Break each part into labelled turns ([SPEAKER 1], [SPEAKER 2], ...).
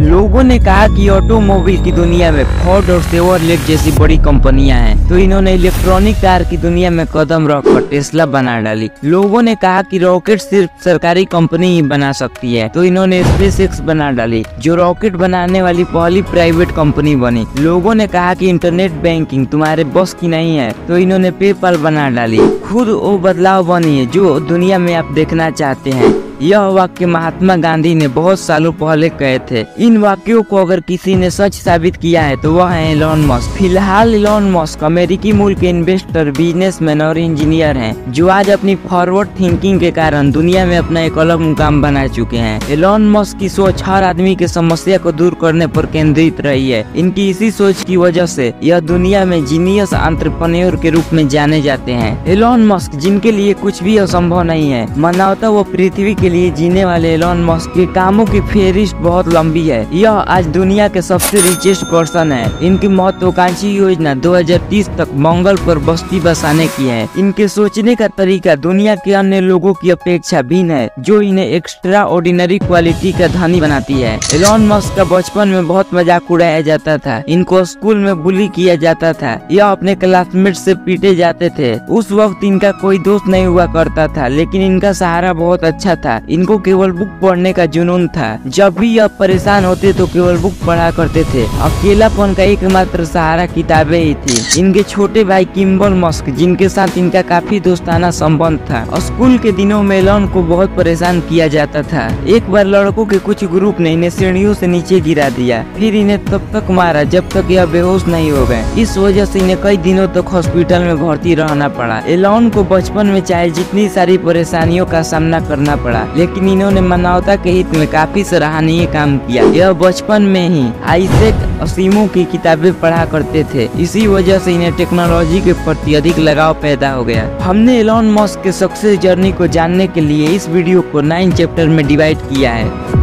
[SPEAKER 1] लोगों ने कहा कि ऑटोमोबाइल की दुनिया में फोर्ड और सेवरलेट जैसी बड़ी कंपनियाँ हैं तो इन्होंने इलेक्ट्रॉनिक कार की दुनिया में कदम रखकर टेस्ला बना डाली। लोगों ने कहा कि रॉकेट सिर्फ़ सरकारी कंपनी ही बना सकती है तो इन्होंने स्पेस बना डाली, जो रॉकेट बनाने वाली पहली प्राइवेट कंपनी बनी। लोगों ने कहा की इंटरनेट बैंकिंग तुम्हारे बस की नहीं है तो इन्होंने पेपाल बना डाली। खुद वो बदलाव बनी है जो दुनिया में आप देखना चाहते हैं। यह वाक्य महात्मा गांधी ने बहुत सालों पहले कहे थे। इन वाक्यों को अगर किसी ने सच साबित किया है तो वह है एलॉन मस्क फ़िलहाल एलॉन मस्क अमेरिकी मूल के इन्वेस्टर बिजनेसमैन और इंजीनियर हैं, जो आज अपनी फॉरवर्ड थिंकिंग के कारण दुनिया में अपना एक अलग मुकाम बना चुके हैं। एलॉन मस्क की सोच हर आदमी की समस्या को दूर करने पर केंद्रित रही है। इनकी इसी सोच की वजह से यह दुनिया में जीनियस आंट्रप्रन्योर के रूप में जाने जाते हैं। एलॉन मस्क जिनके लिए कुछ भी असंभव नहीं है, मानवता व पृथ्वी के लिए जीने वाले एलॉन मस्क के कामों की फेरिस्ट बहुत लंबी है। यह आज दुनिया के सबसे रिचेस्ट पर्सन है। इनकी महत्वाकांक्षी योजना 2030 तक मंगल पर बस्ती बसाने की है। इनके सोचने का तरीका दुनिया के अन्य लोगों की अपेक्षा भिन्न है, जो इन्हें एक्स्ट्रा ऑर्डिनरी क्वालिटी का धनी बनाती है। एलॉन मस्क का बचपन में बहुत मज़ाक उड़ाया जाता था। इनको स्कूल में बुली किया जाता था। यह अपने क्लासमेट से पीटे जाते थे। उस वक्त इनका कोई दोस्त नहीं हुआ करता था, लेकिन इनका सहारा बहुत अच्छा था। इनको केवल बुक पढ़ने का जुनून था। जब भी यह परेशान होते तो केवल बुक पढ़ा करते थे। अकेलापन का एकमात्र सहारा किताबें ही थी। इनके छोटे भाई किम्बल मस्क, जिनके साथ इनका काफ़ी दोस्ताना संबंध था स्कूल के दिनों में एलॉन को बहुत परेशान किया जाता था। एक बार लड़कों के कुछ ग्रुप ने इन्हें सीढ़ियों से नीचे गिरा दिया। फिर इन्हें तब तक मारा जब तक यह बेहोश नहीं हो गए। इस वजह से इन्हें कई दिनों तक हॉस्पिटल में भर्ती रहना पड़ा। एलॉन को बचपन में चाहे जितनी सारी परेशानियों का सामना करना पड़ा लेकिन इन्होंने मानवता के हित में काफ़ी सराहनीय काम किया। यह बचपन में ही आइसेक असीमो की किताबें पढ़ा करते थे। इसी वजह से इन्हें टेक्नोलॉजी के प्रति अधिक लगाव पैदा हो गया। हमने एलॉन मॉस्क के सक्सेस जर्नी को जानने के लिए इस वीडियो को नाइन चैप्टर में डिवाइड किया है।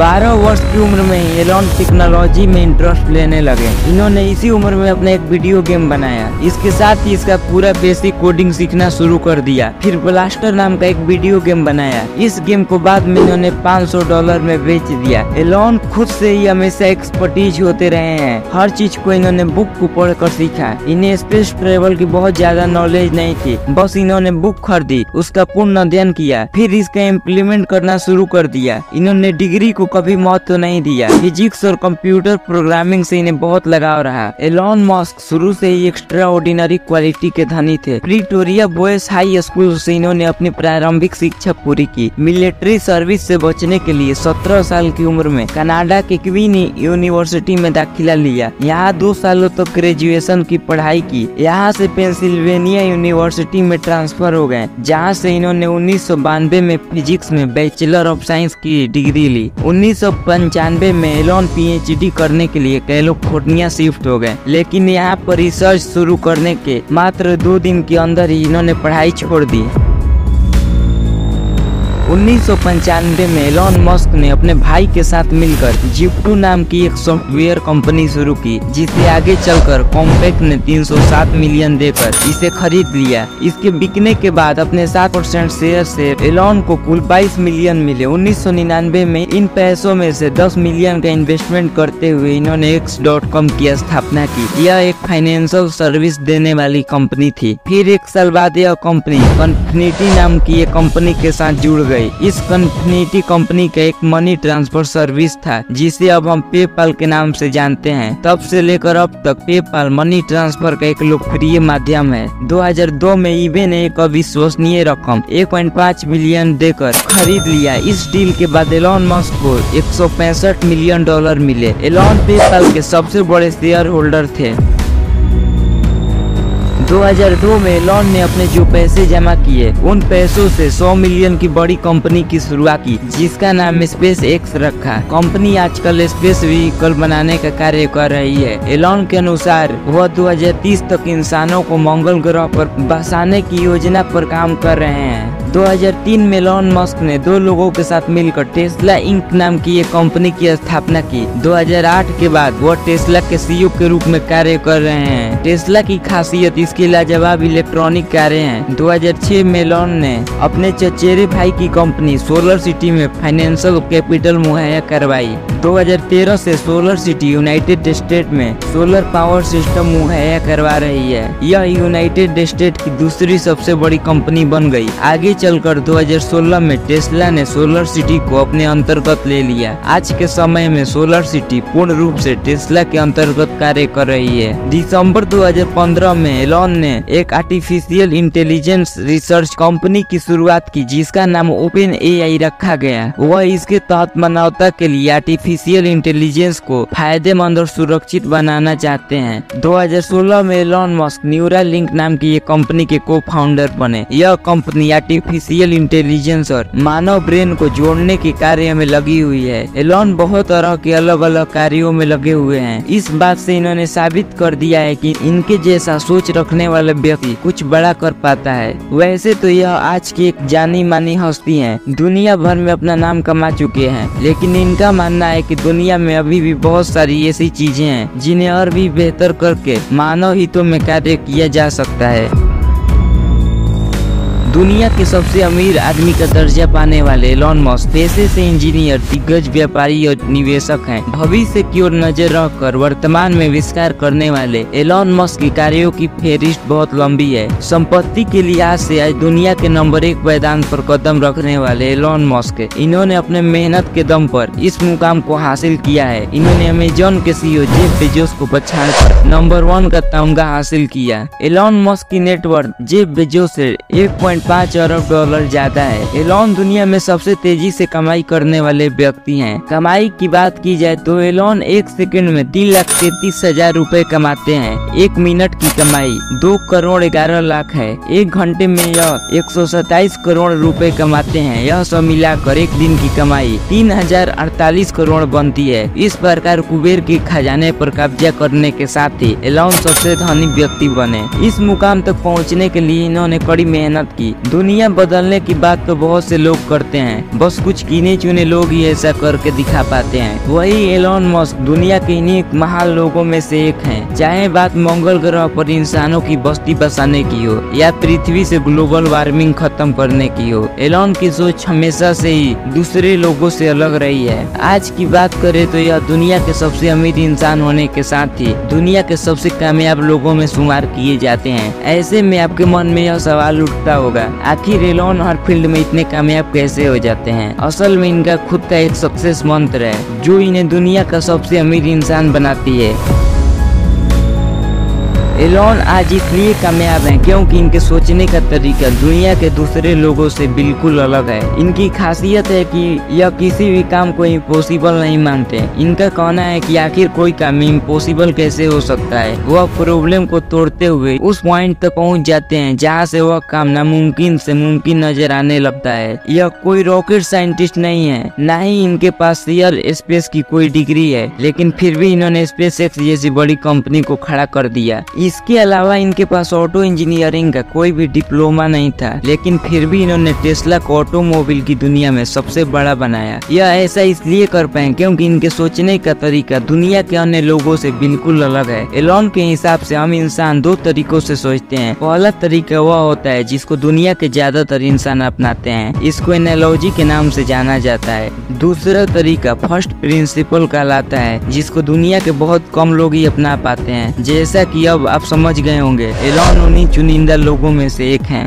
[SPEAKER 1] बारह वर्ष की उम्र में ही एलॉन टेक्नोलॉजी में इंटरेस्ट लेने लगे। इन्होंने इसी उम्र में अपना एक वीडियो गेम बनाया। इसके साथ ही इसका पूरा बेसिक कोडिंग सीखना शुरू कर दिया। फिर ब्लास्टर नाम का एक वीडियो गेम बनाया। इस गेम को बाद में इन्होंने 500 डॉलर में बेच दिया। एलॉन खुद से ही हमेशा एक्सपर्टीज होते रहे हैं। हर चीज़ को इन्होंने बुक को पढ़ कर सीखा। इन्हें स्पेस ट्रेवल की बहुत ज़्यादा नॉलेज नहीं थी। बस इन्होंने बुक खरीदी, उसका पूर्ण अध्ययन किया। फिर इसका इम्प्लीमेंट करना शुरू कर दिया। इन्होंने डिग्री को कभी महत्व नहीं दिया। फिजिक्स और कंप्यूटर प्रोग्रामिंग से इन्हें बहुत लगाव रहा। एलॉन मॉस्क शुरू से ही एक्स्ट्रा ऑर्डिनरी क्वालिटी के धनी थे। प्रिटोरिया बॉयज़ हाई स्कूल से इन्होंने अपनी प्रारंभिक शिक्षा पूरी की। मिलिट्री सर्विस से बचने के लिए 17 साल की उम्र में कनाडा के क्वीनी यूनिवर्सिटी में दाखिला लिया। यहाँ दो सालों तक तो ग्रेजुएशन की पढ़ाई की। यहाँ से पेंसिल्वेनिया यूनिवर्सिटी में ट्रांसफ़र हो गए, जहाँ से इन्होंने उन्नीस सौ बानवे में फिजिक्स में बैचलर ऑफ़ साइंस की डिग्री ली। उन्नीस में एलॉन पीएचडी करने के लिए कैलिफ़ोर्निया शिफ्ट हो गए। लेकिन यहाँ पर रिसर्च शुरू करने के मात्र दो दिन के अंदर ही इन्होंने पढ़ाई छोड़ दी। उन्नीस सौ पंचानबे में एलॉन मस्क ने अपने भाई के साथ मिलकर जिप्टू नाम की एक सॉफ्टवेयर कंपनी शुरू की, जिसे आगे चलकर कॉम्पैक्ट ने 307 मिलियन देकर इसे खरीद लिया। इसके बिकने के बाद अपने 7 परसेंट शेयर से एलॉन को कुल 22 मिलियन मिले। उन्नीस सौ निन्यानबे में इन पैसों में से 10 मिलियन का इन्वेस्टमेंट करते हुए इन्होंने एक्स की स्थापना की। यह एक फाइनेंशियल सर्विस देने वाली कंपनी थी। फिर एक साल बाद यह कंपनी कन्फिनिटी नाम की एक कंपनी के साथ जुड़ गई। गई। इस कन्फिनिटी कंपनी का एक मनी ट्रांसफ़र सर्विस था, जिसे अब हम पेपाल के नाम से जानते हैं। तब से लेकर अब तक पेपाल मनी ट्रांसफ़र का एक लोकप्रिय माध्यम है। 2002 में ईबे ने एक अविश्वसनीय रकम 1.5 मिलियन देकर खरीद लिया। इस डील के बाद एलॉन मस्क को एक सौ पैंसठ मिलियन डॉलर मिले। एलॉन पेपाल के सबसे बड़े शेयर होल्डर थे। 2002 में लॉन ने अपने जो पैसे जमा किए, उन पैसों से 100 मिलियन की बड़ी कंपनी की शुरुआत की, जिसका नाम स्पेस एक्स रखा। कंपनी आजकल स्पेस व्हीकल बनाने का कार्य कर रही है। एलॉन के अनुसार, वह 2030 तक इंसानों को मंगल ग्रह पर बसाने की योजना पर काम कर रहे हैं। 2003 में लॉन मस्क ने दो लोगों के साथ मिलकर टेस्ला इंक नाम की एक कंपनी की स्थापना की। 2008 के बाद वह टेस्ला के सीईओ के रूप में कार्य कर रहे हैं। टेस्ला की खासियत इसके लाजवाब इलेक्ट्रॉनिक कारें हैं। 2006 में लॉन ने अपने चचेरे भाई की कंपनी सोलर सिटी में फाइनेंशियल कैपिटल मुहैया करवाई। 2013 से सोलर सिटी यूनाइटेड स्टेट में सोलर पावर सिस्टम मुहैया करवा रही है। यह यूनाइटेड स्टेट की दूसरी सबसे बड़ी कंपनी बन गई। आगे चलकर 2016 में टेस्ला ने सोलर सिटी को अपने अंतर्गत ले लिया। आज के समय में सोलर सिटी पूर्ण रूप से टेस्ला के अंतर्गत कार्य कर रही है। दिसंबर 2015 में एलॉन ने एक आर्टिफिशियल इंटेलिजेंस रिसर्च कंपनी की शुरुआत की, जिसका नाम ओपन एआई रखा गया। वह इसके तहत मानवता के लिए आर्टिफिशियल इंटेलिजेंस को फ़ायदेमंद और सुरक्षित बनाना चाहते हैं। 2016 में एलॉन मस्क न्यूरा लिंक नाम की एक कंपनी के को फाउंडर बने। यह कंपनी आर्टिफिशियल इंटेलिजेंस और मानव ब्रेन को जोड़ने के कार्य में लगी हुई है। एलॉन बहुत तरह के अलग अलग कार्यों में लगे हुए हैं। इस बात से इन्होंने साबित कर दिया है कि इनके जैसा सोच रखने वाले व्यक्ति कुछ बड़ा कर पाता है। वैसे तो यह आज की एक जानी मानी हस्ती है। दुनिया भर में अपना नाम कमा चुके हैं। लेकिन इनका मानना है कि दुनिया में अभी भी बहुत सारी ऐसी चीज़ें हैं, जिन्हें और भी बेहतर करके मानव हितों में कार्य किया जा सकता है। दुनिया के सबसे अमीर आदमी का दर्जा पाने वाले एलॉन मस्क पेशे से इंजीनियर, दिग्गज व्यापारी और निवेशक हैं। भविष्य की ओर नज़र रखकर वर्तमान में विस्तार करने वाले एलॉन मस्क के कार्यों की फेरिस्त बहुत लंबी है। संपत्ति के लिहाज से आज दुनिया के नंबर एक मैदान पर कदम रखने वाले एलॉन मस्क इन्होंने अपने मेहनत के दम पर इस मुकाम को हासिल किया है। इन्होंने अमेजोन के सीईओ जेफ बेजोस को पछाड़ कर नंबर वन का तमगा हासिल किया। एलॉन मस्क की नेटवर्क जेफ बेजोस से एक पाँच अरब डॉलर ज़्यादा है। एलॉन दुनिया में सबसे तेज़ी से कमाई करने वाले व्यक्ति हैं। कमाई की बात की जाए तो एलॉन एक सेकंड में तीन लाख तैतीस हज़ार रूपए कमाते हैं। एक मिनट की कमाई दो करोड़ ग्यारह लाख है। एक घंटे में यह एक सौ सताइस करोड़ रुपए कमाते हैं। यह सब मिलाकर एक दिन की कमाई तीन हज़ार अड़तालीस करोड़ बनती है। इस प्रकार कुबेर के खजाने पर कब्जा करने के साथ ही एलॉन सबसे धनी व्यक्ति बने। इस मुकाम तक पहुँचने के लिए इन्होंने कड़ी मेहनत की। दुनिया बदलने की बात तो बहुत से लोग करते हैं। बस कुछ गिने चुने लोग ही ऐसा करके दिखा पाते हैं। वही एलोन मस्क दुनिया के इन्हीं महान लोगों में से एक हैं। चाहे बात मंगल ग्रह पर इंसानों की बस्ती बसाने की हो, या पृथ्वी से ग्लोबल वार्मिंग खत्म करने की हो एलॉन की सोच हमेशा से ही दूसरे लोगों से अलग रही है। आज की बात करें तो यह दुनिया के सबसे अमीर इंसान होने के साथ ही दुनिया के सबसे कामयाब लोगों में शुमार किए जाते हैं। ऐसे में आपके मन में यह सवाल उठता होगा आखिर रेलोन हर फ़ील्ड में इतने कामयाब कैसे हो जाते हैं? असल में इनका खुद का एक सक्सेस मंत्र है, जो इन्हें दुनिया का सबसे अमीर इंसान बनाती है। एलॉन आज इसलिए कामयाब हैं क्योंकि इनके सोचने का तरीका दुनिया के दूसरे लोगों से बिल्कुल अलग है। इनकी खासियत है कि यह किसी भी काम को इम्पोसिबल नहीं मानते। इनका कहना है कि आखिर कोई काम इम्पोसिबल कैसे हो सकता है? वह प्रॉब्लम को तोड़ते हुए उस पॉइंट तक पहुँच जाते हैं जहाँ से वह काम नामुमकिन से मुमकिन नज़र आने लगता है। यह कोई रॉकेट साइंटिस्ट नहीं है। न ही इनके पास रियल स्पेस की कोई डिग्री है, लेकिन फिर भी इन्होंने स्पेस जैसी बड़ी कंपनी को खड़ा कर दिया। इसके अलावा इनके पास ऑटो इंजीनियरिंग का कोई भी डिप्लोमा नहीं था, लेकिन फिर भी इन्होंने टेस्ला को ऑटोमोबाइल की दुनिया में सबसे बड़ा बनाया। यह ऐसा इसलिए कर पाए क्योंकि इनके सोचने का तरीका दुनिया के अन्य लोगों से बिल्कुल अलग है। एलॉन के हिसाब से हम इंसान दो तरीकों से सोचते हैं। पहला तरीका वह होता है जिसको दुनिया के ज़्यादातर इंसान अपनाते हैं, इसको एनोलॉजी के नाम से जाना जाता है। दूसरा तरीका फ़र्स्ट प्रिंसिपल कहलाता है, जिसको दुनिया के बहुत कम लोग ही अपना पाते हैं। जैसा कि अब आप समझ गए होंगे। एलॉन उन्हीं चुनिंदा लोगों में से एक हैं।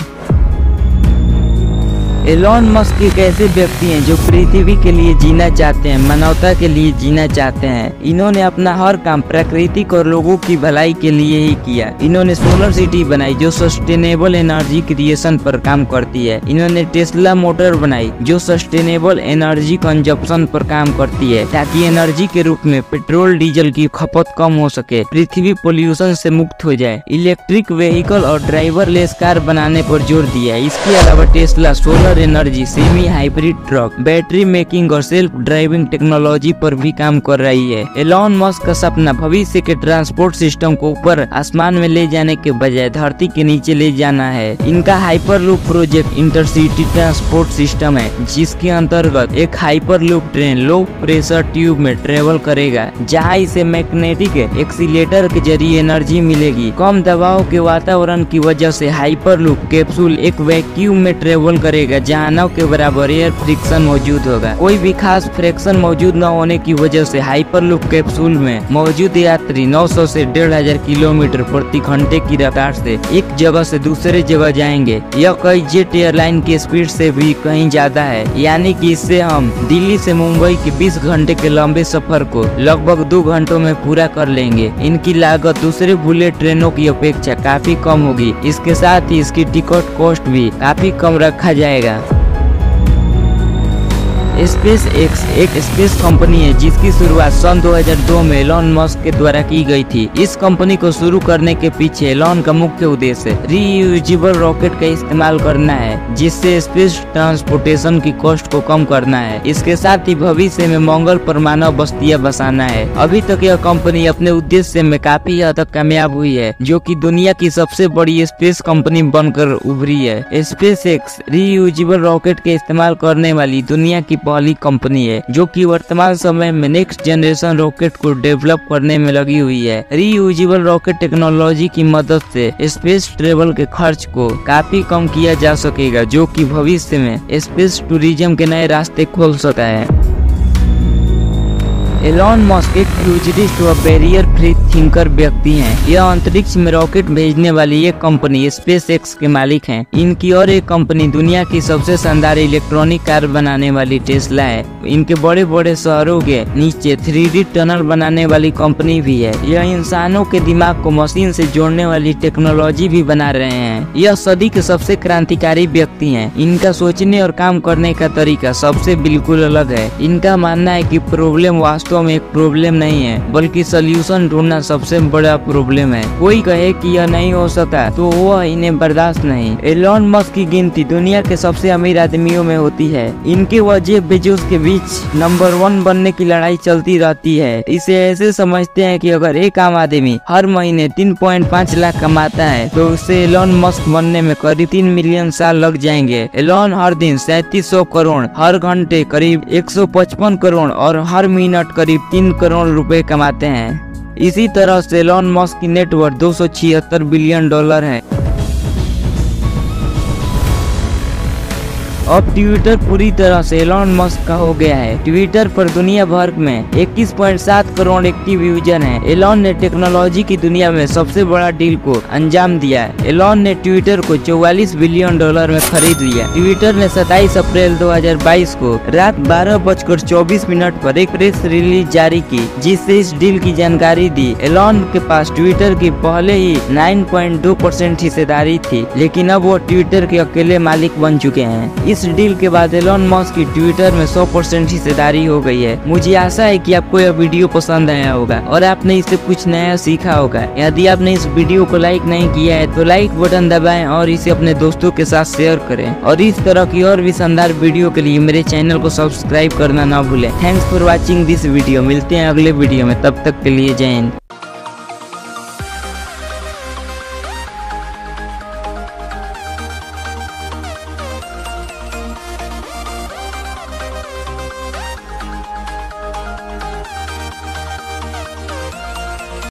[SPEAKER 1] एलॉन मस्क एक ऐसे व्यक्ति हैं जो पृथ्वी के लिए जीना चाहते हैं, मानवता के लिए जीना चाहते हैं? इन्होंने अपना हर काम प्राकृतिक और लोगों की भलाई के लिए ही किया। इन्होंने सोलर सिटी बनाई जो सस्टेनेबल एनर्जी क्रिएशन पर काम करती है। इन्होंने टेस्ला मोटर बनाई जो सस्टेनेबल एनर्जी कंजप्शन पर काम करती है, ताकि एनर्जी के रूप में पेट्रोल डीजल की खपत कम हो सके, पृथ्वी पोल्यूशन से मुक्त हो जाए। इलेक्ट्रिक व्हीकल और ड्राइवर कार बनाने पर ज़ोर दिया इसके अलावा Tesla solar solar energy semi hybrid truck battery making और सेल्फ ड्राइविंग टेक्नोलॉजी पर भी काम कर रही है। एलॉन मस्क का सपना भविष्य के ट्रांसपोर्ट सिस्टम को ऊपर आसमान में ले जाने के बजाय धरती के नीचे ले जाना है। इनका hyperloop project intercity transport system है, जिसके अंतर्गत एक hyperloop train low pressure tube में ट्रेवल करेगा, जहाँ इसे मैग्नेटिक एक्सीटर के ज़रिए एनर्जी मिलेगी। कम दबाव के वातावरण की वजह से हाइपर लूप कैप्सूल एक वैक्यूम में ट्रेवल करेगा जहाँ नौ के बराबर एयर फ्रिक्शन मौजूद होगा। कोई भी खास फ्रिक्शन मौजूद न होने की वजह से हाइपर लूप कैप्सूल में मौजूद यात्री 900 से डेढ़ हज़ार किलोमीटर प्रति घंटे की रफ्तार से एक जगह से दूसरे जगह जाएँगे। यह कई जेट एयरलाइन की स्पीड से भी कहीं ज़्यादा है। यानी कि इससे हम दिल्ली से मुंबई के 20 घंटे के लंबे सफ़र को लगभग दो घंटों में पूरा कर लेंगे। इनकी लागत दूसरे बुलेट ट्रेनों की अपेक्षा काफ़ी कम होगी। इसके साथ ही इसकी टिकट कॉस्ट भी काफ़ी कम रखा जाएगा। स्पेस एक्स एक स्पेस कंपनी है, जिसकी शुरुआत सन 2002 में एलॉन मस्क के द्वारा की गई थी। इस कंपनी को शुरू करने के पीछे एलॉन का मुख्य उद्देश्य रीयूजेबल रॉकेट का इस्तेमाल करना है, जिससे स्पेस ट्रांसपोर्टेशन की कॉस्ट को कम करना है। इसके साथ ही भविष्य में मंगल पर मानव बस्तियाँ बसाना है। अभी तक यह कंपनी अपने उद्देश्य में काफ़ी हद तक कामयाब हुई है, जो की दुनिया की सबसे बड़ी स्पेस कंपनी बनकर उभरी है। स्पेस एक्स रीयूजेबल रॉकेट के इस्तेमाल करने वाली दुनिया की पहली कंपनी है, जो कि वर्तमान समय में नेक्स्ट जनरेशन रॉकेट को डेवलप करने में लगी हुई है। रीयूजेबल रॉकेट टेक्नोलॉजी की मदद से स्पेस ट्रेवल के खर्च को काफ़ी कम किया जा सकेगा, जो कि भविष्य में स्पेस टूरिज़्म के नए रास्ते खोल सकता है। एलॉन मस्क एक फ्यूचरिस्ट व बैरियर फ्री थिंकर व्यक्ति हैं। यह अंतरिक्ष में रॉकेट भेजने वाली एक कंपनी स्पेस एक्स के मालिक हैं। इनकी और एक कंपनी दुनिया की सबसे शानदार इलेक्ट्रॉनिक कार बनाने वाली टेस्ला है इनके बड़े बड़े शहरों के नीचे थ्री टनल बनाने वाली कंपनी भी है यह इंसानों के दिमाग को मशीन से जोड़ने वाली टेक्नोलॉजी भी बना रहे हैं यह सदी के सबसे क्रांतिकारी व्यक्ति हैं। इनका सोचने और काम करने का तरीका सबसे बिल्कुल अलग है इनका मानना है कि प्रॉब्लम वास्तव वास्तव में एक प्रॉब्लम नहीं है, बल्कि सोल्यूशन ढूंढना सबसे बड़ा प्रॉब्लम है। कोई कहे कि यह नहीं हो सका तो वह इन्हें बर्दाश्त नहीं। एलॉन मस्क की गिनती दुनिया के सबसे अमीर आदमियों में होती है। इनके व जेफ बेजोस के बीच नंबर वन बनने की लड़ाई चलती रहती है। इसे ऐसे समझते हैं कि अगर एक आम आदमी हर महीने 3.5 लाख कमाता है तो उसे एलॉन मस्क बनने में करीब तीन मिलियन साल लग जाएँगे। एलॉन हर दिन सैतीस करोड़, हर घंटे करीब 155 करोड़ और हर मिनट करीब तीन करोड़ रुपए कमाते हैं। इसी तरह सेलॉन मॉस की नेटवर्थ दो सौ छिहत्तर बिलियन डॉलर है। अब ट्विटर पूरी तरह से एलॉन मस्क का हो गया है। ट्विटर पर दुनिया भर में 21.7 करोड़ एक्टिव यूज़र हैं। एलॉन ने टेक्नोलॉजी की दुनिया में सबसे बड़ा डील को अंजाम दिया है। एलॉन ने ट्विटर को 44 बिलियन डॉलर में खरीद लिया ट्विटर ने 27 अप्रैल 2022 को रात बारह बजकर चौबीस मिनट आरोप एक प्रेस रिलीज़ जारी की, जिससे इस डील की जानकारी दी। एलॉन के पास ट्विटर की पहले ही 9.2 परसेंट हिस्सेदारी थी, लेकिन अब वो ट्विटर के अकेले मालिक बन चुके हैं। इस डील के बाद एलॉन मॉस की ट्विटर में 100 परसेंट हिस्सेदारी हो गई है। मुझे आशा है कि आपको यह वीडियो पसंद आया होगा और आपने इससे कुछ नया सीखा होगा। यदि आपने इस वीडियो को लाइक नहीं किया है तो लाइक बटन दबाएँ और इसे अपने दोस्तों के साथ शेयर करें। और इस तरह की और भी शानदार वीडियो के लिए मेरे चैनल को सब्सक्राइब करना ना भूलें। Thanks for watching this video मिलते हैं अगले वीडियो में। तब तक के लिए जय हिंद।